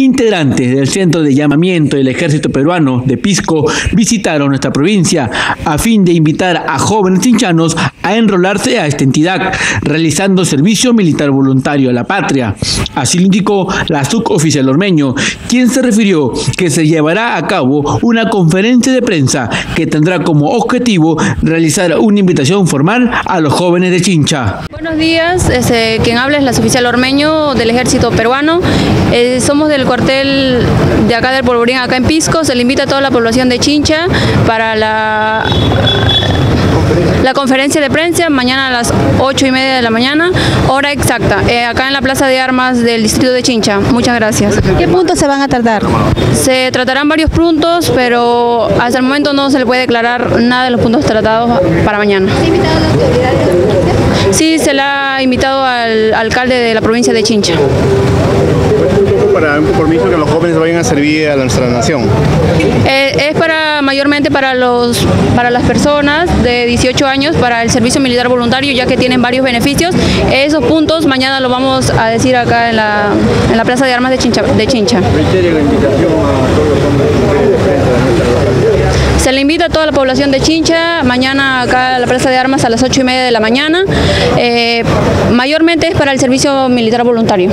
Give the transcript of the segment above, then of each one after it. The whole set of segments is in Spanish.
Integrantes del Centro de Llamamiento del Ejército Peruano de Pisco visitaron nuestra provincia a fin de invitar a jóvenes chinchanos a enrolarse a esta entidad, realizando servicio militar voluntario a la patria. Así lo indicó la suboficial ormeño, quien se refirió que se llevará a cabo una conferencia de prensa que tendrá como objetivo realizar una invitación formal a los jóvenes de Chincha. Buenos días, este, quien habla es la suboficial ormeño del ejército peruano. Eh, somos del cuartel de acá del Polvorín, acá en Pisco. Se le invita a toda la población de Chincha para la la conferencia de prensa mañana a las 8 y media de la mañana, hora exacta, eh, acá en la Plaza de Armas del Distrito de Chincha. Muchas gracias. ¿Qué puntos se van a tratar? Se tratarán varios puntos, pero hasta el momento no se le puede declarar nada de los puntos tratados para mañana. ¿Se invitado a las autoridades? Sí, ha invitado al alcalde de la provincia de Chincha para un compromiso que los jóvenes vayan a servir a nuestra nación? Eh, es para mayormente para los para las personas de 18 años para el servicio militar voluntario ya que tienen varios beneficios. Esos puntos mañana lo vamos a decir acá en la, en la Plaza de Armas de Chincha. De Chincha. Se le invita a toda la población de Chincha, mañana acá a la Plaza de Armas a las 8 y media de la mañana. Eh, mayormente es para el servicio militar voluntario.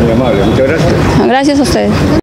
Muy amable, muchas gracias. Gracias a ustedes.